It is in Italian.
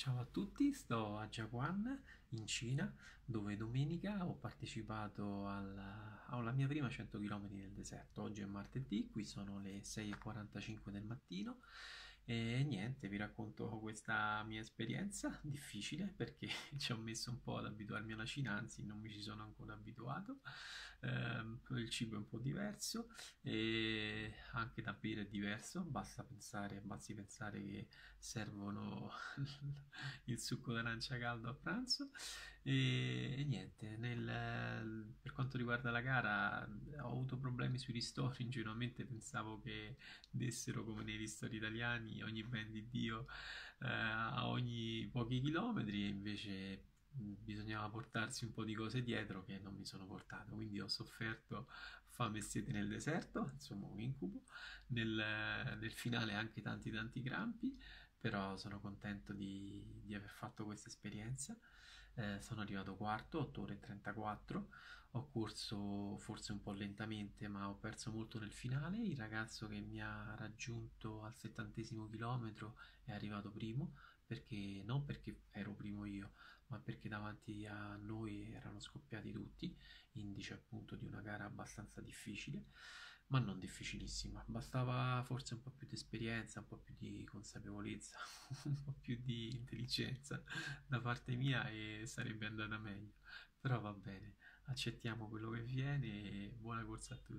Ciao a tutti, sto a Jiaquan in Cina dove domenica ho partecipato alla, alla mia prima 100 km nel deserto. Oggi è martedì, qui sono le 6.45 del mattino e niente, vi racconto questa mia esperienza difficile perché ci ho messo un po' ad abituarmi alla Cina, anzi non mi ci sono ancora abituato. Ehm, il cibo è un po' diverso e anche da bere è diverso, basta pensare, basti pensare che servono il succo d'arancia caldo a pranzo. E, e niente, nel- per quanto riguarda la gara ho avuto problemi sui ristori, ingenuamente pensavo che dessero come nei ristori italiani ogni ben di Dio eh, a ogni pochi chilometri e invece bisognava portarsi un po' di cose dietro che non mi sono portato, quindi ho sofferto fame e sete nel deserto, insomma un incubo, nel, nel finale anche tanti tanti crampi, però sono contento di, di aver fatto questa esperienza. Eh, sono arrivato quarto, 8 ore e 34, ho corso forse un po' lentamente, ma ho perso molto nel finale. Il ragazzo che mi ha raggiunto al settantesimo chilometro è arrivato primo, perché non perché ero primo io, perché davanti a noi erano scoppiati tutti, indice appunto di una gara abbastanza difficile, ma non difficilissima. Bastava forse un po' più di esperienza, un po' più di consapevolezza, un po' più di intelligenza da parte mia e sarebbe andata meglio. Però va bene, accettiamo quello che viene e buona corsa a tutti.